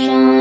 Shine.